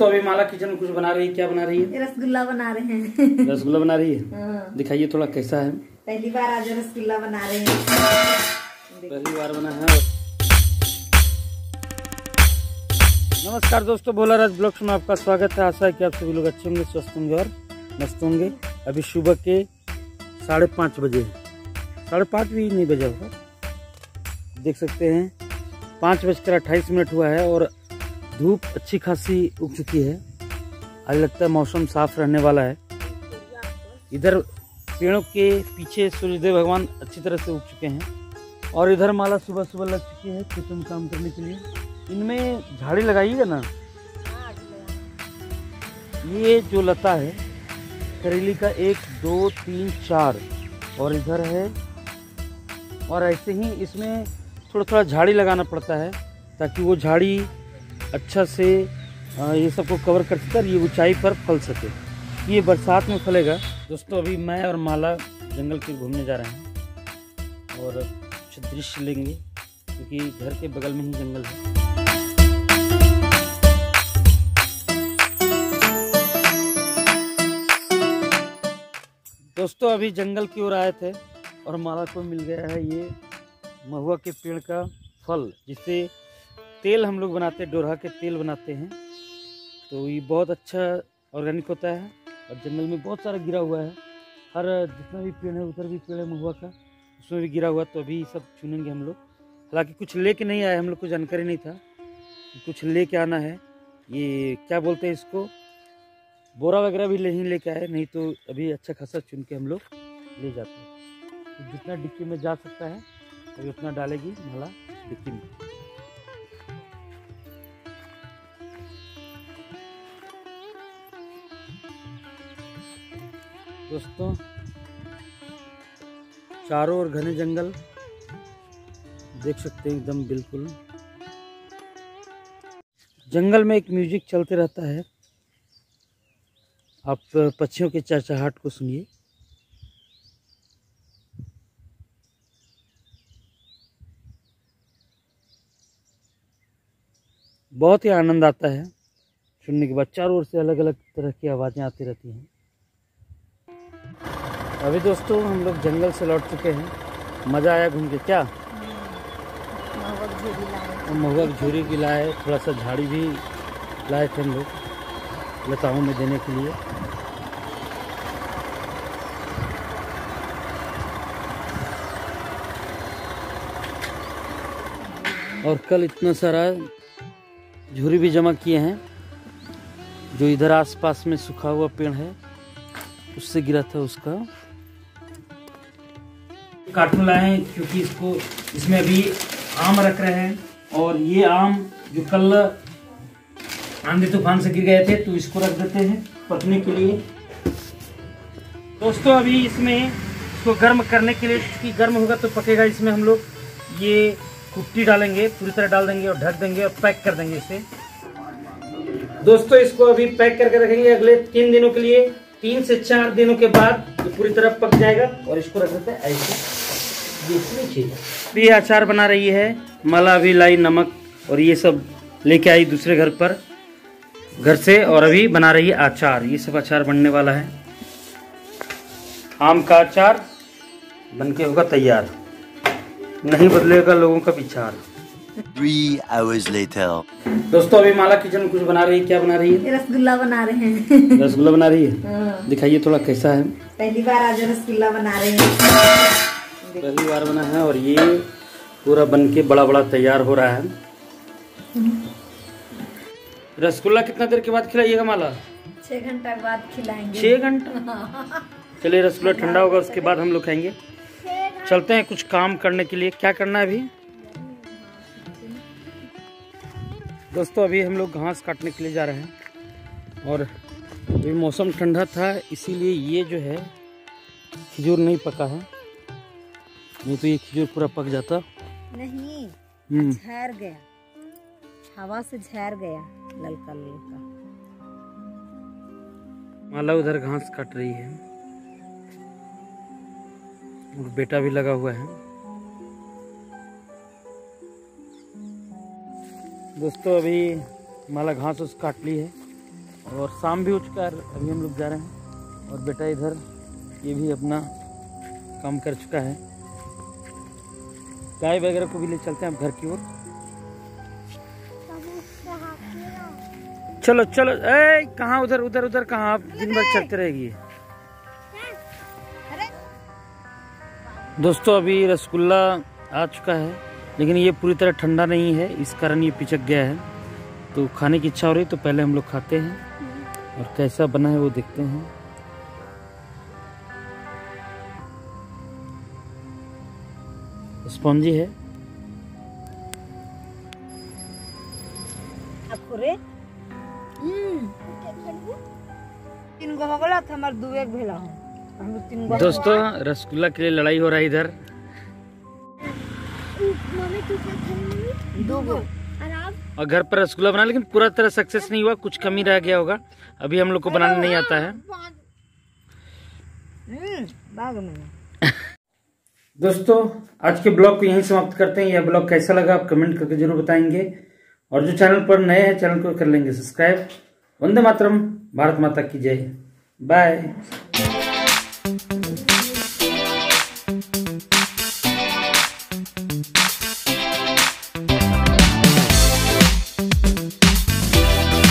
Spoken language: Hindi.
दोस्तों अभी माला किचन में कुछ बना रही है क्या बना रही है? रसगुल्ला बना रहे हैं। रसगुल्ला बना रही है? हाँ, दिखाइए थोड़ा कैसा है। पहली बार आज रसगुल्ला बना रहे हैं। पहली बार बना है। नमस्कार दोस्तों बोला राज ब्लॉग्स में आपका स्वागत है। आशा है कि आप सभी लोग अच्छे होंगे स्वस्थ होंगे और मस्त होंगे। अभी सुबह के साढ़े पाँच बजे साढ़े पाँच भी नहीं बजा होगा। देख सकते हैं पाँच बजकर अट्ठाईस मिनट हुआ है और धूप अच्छी खासी उग चुकी है। आज लगता है मौसम साफ़ रहने वाला है। इधर पेड़ों के पीछे सूर्यदेव भगवान अच्छी तरह से उग चुके हैं। और इधर माला सुबह सुबह लग चुकी है खेतों में काम करने के लिए। इनमें झाड़ी लगाइएगा ना? ये जो लता है, करेली का एक, दो, तीन, चार, और इधर है। और ऐसे ही इसमें थोड़ा थोड़ा झाड़ी लगाना पड़ता है, ताकि वो झाड़ी अच्छा से ये सबको कवर कर सके और ये ऊंचाई पर फल सके। ये बरसात में फलेगा। दोस्तों, अभी मैं और माला जंगल के घूमने जा रहे हैं और कुछ दृश्य लेंगे, क्योंकि घर के बगल में ही जंगल है। दोस्तों, अभी जंगल की ओर आए थे और माला को मिल गया है ये महुआ के पेड़ का फल जिससे तेल हम लोग बनाते हैं, डोरहा के तेल बनाते हैं। तो ये बहुत अच्छा ऑर्गेनिक होता है और जंगल में बहुत सारा गिरा हुआ है। हर जितना भी पेड़ है, उधर भी पेड़ है, महुआ का, उसमें भी गिरा हुआ तो अभी सब चुनेंगे हम लोग। हालाँकि कुछ लेके नहीं आए, हम लोग को जानकारी नहीं था कुछ लेके आना है। ये क्या बोलते हैं इसको? बोरा वगैरह भी नहीं लेके आए, नहीं तो अभी अच्छा खासा चुन के हम लोग ले जाते हैं। तो जितना डिक्की में जा सकता है, अभी उतना डालेगी माला डिक्की में। दोस्तों, चारों ओर घने जंगल। देख सकते हैं एकदम बिल्कुल। जंगल में एक म्यूज़िक चलते रहता है। आप पक्षियों के चहचहाट को सुनिए। बहुत ही आनंद आता है। सुनने के बाद चारों ओर से अलग अलग तरह की आवाज़ें आती रहती हैं। अभी दोस्तों, हम लोग जंगल से लौट चुके हैं। मज़ा आया घूम के, क्या? नवक झूरी महुआ की लाए, थोड़ा सा झाड़ी भी लाए थे हम लोग, लताओं में देने के लिए। और कल इतना सारा झूरी भी जमा किए हैं, जो इधर आसपास में सूखा हुआ पेड़ है, उससे गिरा था उसका। कार्टून लाए हैं, क्योंकि इसको, इसमें अभी आम रख रहे हैं, और ये आम जो कल आंधी तूफ़ान से गिर गए थे तो इसको रख देते हैं पकने के लिए। दोस्तों, अभी इसमें इसको गर्म करने के लिए क्योंकि गर्म होगा तो पकेगा इसमें हम लोग। ये कुट्टी डालेंगे, पूरी तरह डाल देंगे और ढक देंगे और पैक कर देंगे इसे। दोस्तों, इसको अभी पैक करके रखेंगे अगले तीन दिनों के लिए। तीन से चार दिनों के बाद ये पूरी तरह पक जाएगा और इसको रख देते हैं ऐसे। भी अचार बना रही है माला अभी लाई नमक और ये सब लेके आई दूसरे घर पर घर से और अभी बना रही है अचार। ये सब अचार बनने वाला है। आम का अचार बन के होगा तैयार। नहीं बदलेगा लोगों का विचार। Three hours later. दोस्तों अभी माला किचन कुछ बना रही है क्या बना रही है? रसगुल्ला बना रहे हैं। रसगुल्ला बना रही है? हाँ, दिखाइए थोड़ा कैसा है। पहली बार आज रसगुल्ला बना रहे हैं। पहली बार बना है और ये पूरा बन के बड़ा बड़ा तैयार हो रहा है। रसगुल्ला कितना देर के बाद खिलाइएगा माला? छह घंटा के बाद खिलाएँगे। छः घंटा? चलिए रसगुल्ला ठंडा होगा उसके बाद हम लोग खाएँगे। चलते हैं कुछ काम करने के लिए। क्या करना है अभी? दोस्तों अभी हम लोग घास काटने के लिए जा रहे हैं। और अभी मौसम ठंडा था इसीलिए ये जो है खजूर नहीं पका है। नहीं तो ये खजूर पूरा पक जाता। नहीं हम्म। झर गया। हवा से झर गया ललका ललका। माला उधर घास काट रही है। और बेटा भी लगा हुआ है। दोस्तों अभी माला घास उस काट ली है। और शाम भी हो चुका है अभी हम लोग जा रहे हैं। और बेटा इधर ये भी अपना काम कर चुका है। गाय वगैरह को भी ले चलते हैं घर की ओर। चलो चलो ए कहाँ उधर उधर उधर कहाँ? आप दिन भर चलते रहेगी दोस्तों अभी रसगुल्ला आ चुका है लेकिन ये पूरी तरह ठंडा नहीं है। इस कारण ये पिचक गया है। तो खाने की इच्छा हो रही तो पहले हम लोग खाते हैं। और कैसा बना है वो देखते हैं। स्पॉन्जी है। आपको तीन गो हो गला तो हमार दू एक भेला हूँ। हम लोग तीन गो दोस्तों रसगुल्ला के लिए लड़ाई हो रहा है इधर। दो गो। और घर पर रसगुल्ला बना लेकिन पूरा तरह सक्सेस नहीं हुआ कुछ कमी रह गया होगा। अभी हम लोग को बनाना नहीं आता है। हम्म, बाग में। दोस्तों, आज के ब्लॉग को यहीं समाप्त करते हैं। यह ब्लॉग कैसा लगा आप कमेंट करके ज़रूर बताएँगे। और जो चैनल पर नए हैं, चैनल को कर लेंगे सब्सक्राइब। वंदे मातरम, भारत माता की जय। बाय।